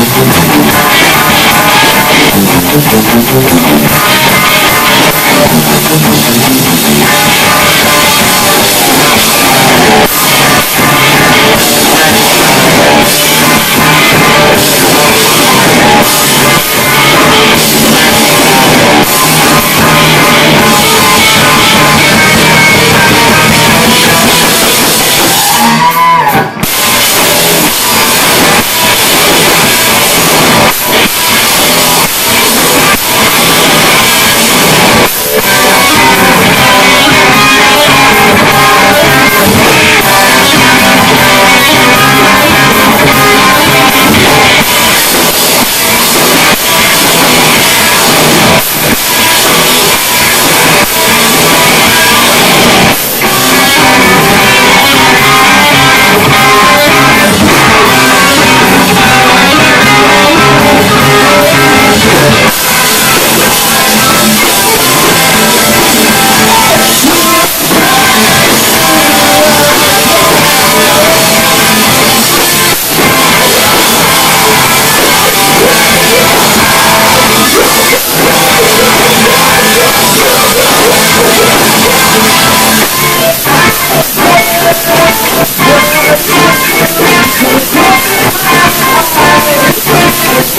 Thank you.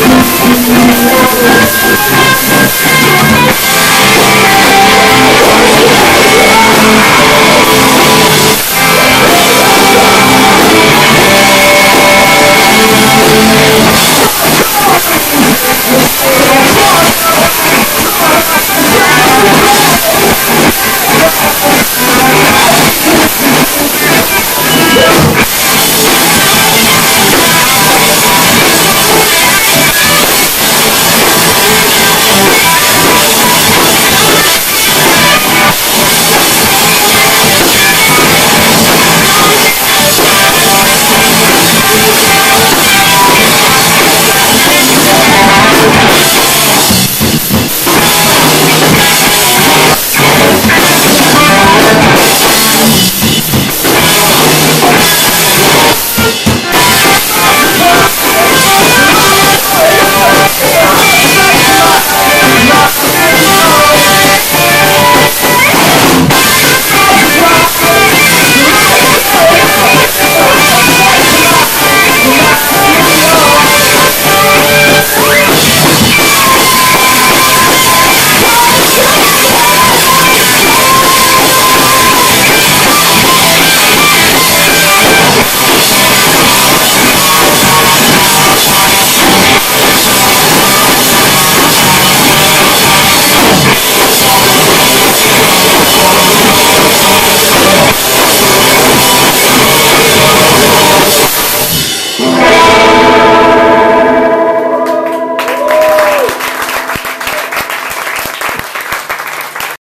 Let's go.